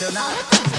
internacional.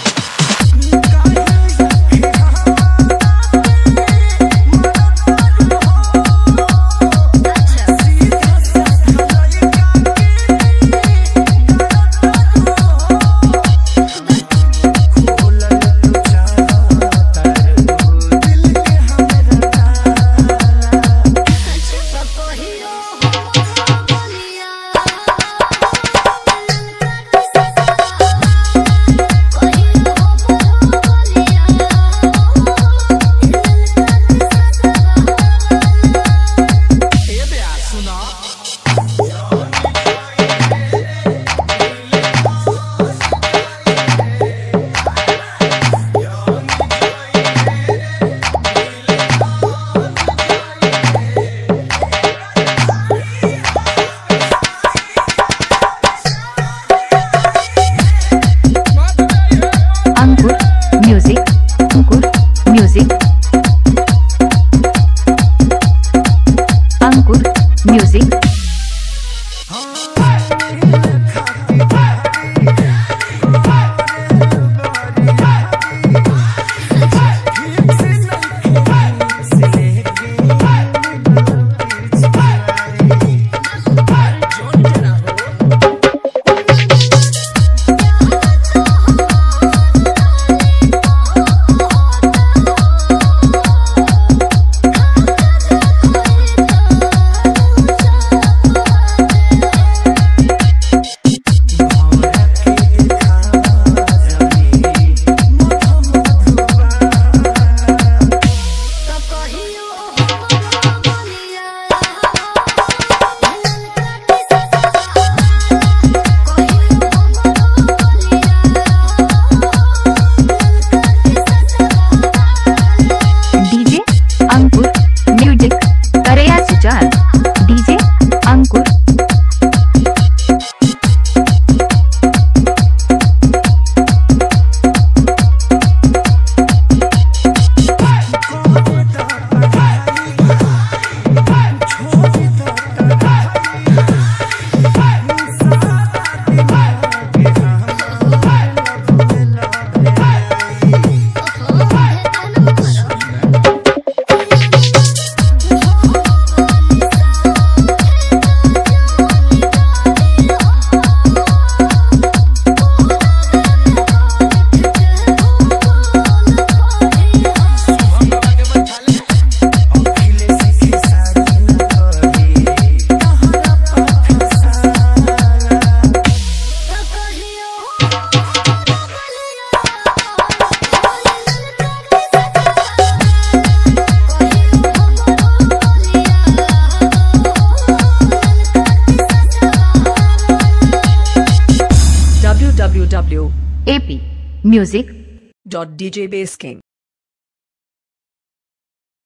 www.apmusic.djbasking